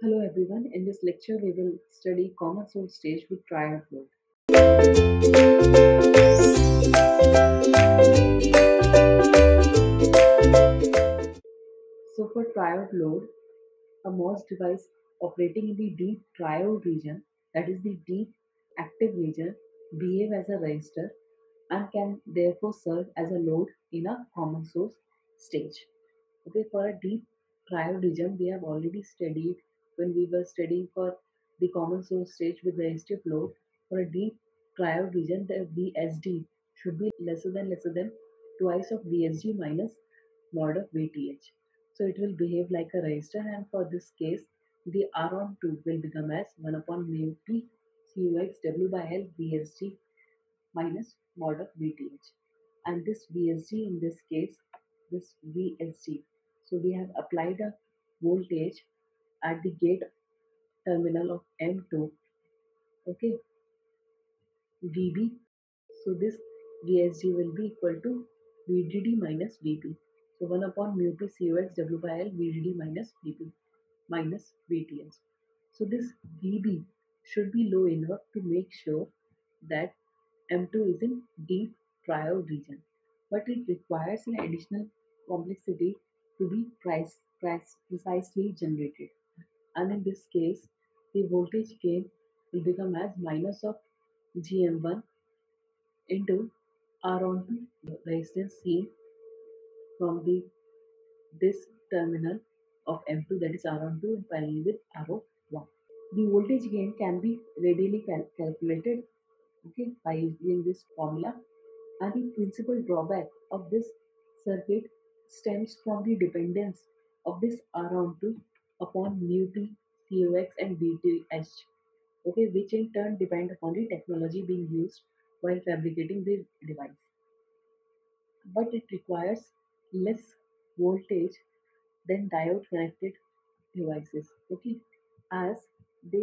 Hello everyone, in this lecture we will study common source stage with triode load. So for triode load, a MOS device operating in the deep triode region, that is the deep active region, behave as a resistor and can therefore serve as a load in a common source stage. Okay, for a deep triode region, we have already studied when we were studying for the common source stage with the resistive load. For a deep triode region, the VSD should be lesser than lesser than twice of VSG minus mod of VTH. So it will behave like a resistor and for this case the R on 2 will become as 1 upon mu P COX W by L VSG minus mod of VTH. And this VSG in this case, this VSG. So we have applied a voltage at the gate terminal of M2. Okay. VB. So this VSG will be equal to VDD minus VB. So 1 upon mu p COX W by L VDD minus VB minus VTH. So this VB should be low enough to make sure that M2 is in deep triode region. But it requires an additional complexity to be price, price precisely generated. And in this case, the voltage gain will become as minus of GM1 into R onto resistance seen from the this terminal of M2 that is R12 and parallel with R01. The voltage gain can be readily cal calculated okay, by using this formula and the principal drawback of this circuit stems from the dependence of this R12 upon mu COX and VTH okay, which in turn depend upon the technology being used while fabricating the device. But it requires less voltage than diode connected devices okay as the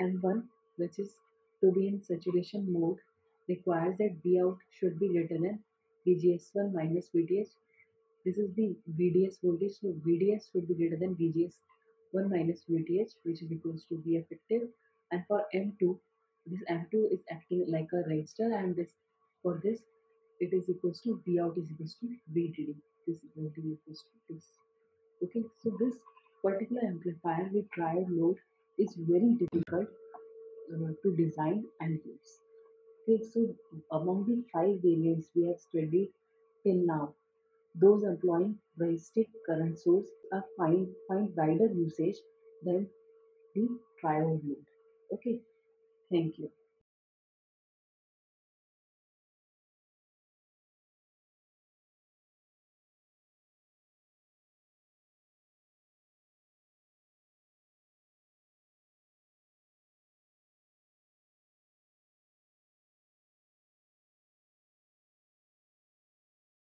m1 which is to be in saturation mode requires that vout should be greater than vgs1 minus vds this is the vds voltage. So vds should be greater than vgs1 minus vth which is equals to v effective. And for m2 this m2 is acting like a resistor and this for this it is equals to vout is equals to vdd this is equals to this. Okay so this particular amplifier with triode load is very difficult uh, to design and use. Okay so among the five variants we have studied till now those employing resistive current source are find find wider usage than the triode load okay. Thank you